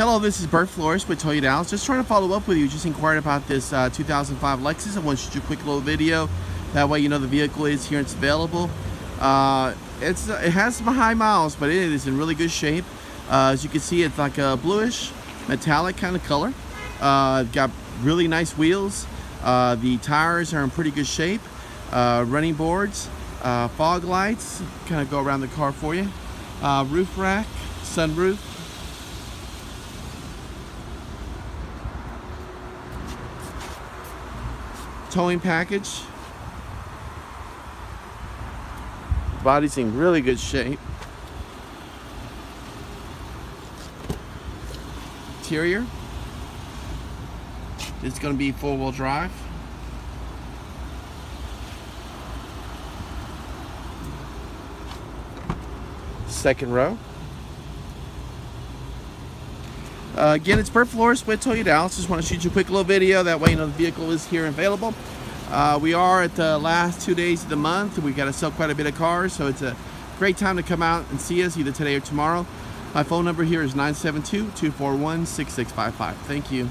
Hello, this is Bert Flores with Toyota Dallas. Just trying to follow up with you. Just inquired about this uh, 2005 Lexus. I want to shoot you a quick little video. That way you know the vehicle is here and it's available. Uh, it's uh, It has some high miles, but it is in really good shape. Uh, as you can see, it's like a bluish, metallic kind of color. Uh, got really nice wheels. Uh, the tires are in pretty good shape. Running boards, fog lights, kind of go around the car for you. roof rack, sunroof, towing package. Body's in really good shape. Interior. It's going to be four-wheel drive. Second row. Uh, again, it's Bert Flores with Toyota Dallas. Just want to shoot you a quick little video. That way, you know the vehicle is here available. Uh, we are at the last two days of the month. We've got to sell quite a bit of cars, so it's a great time to come out and see us either today or tomorrow. My phone number here is 972-241-6655. Thank you.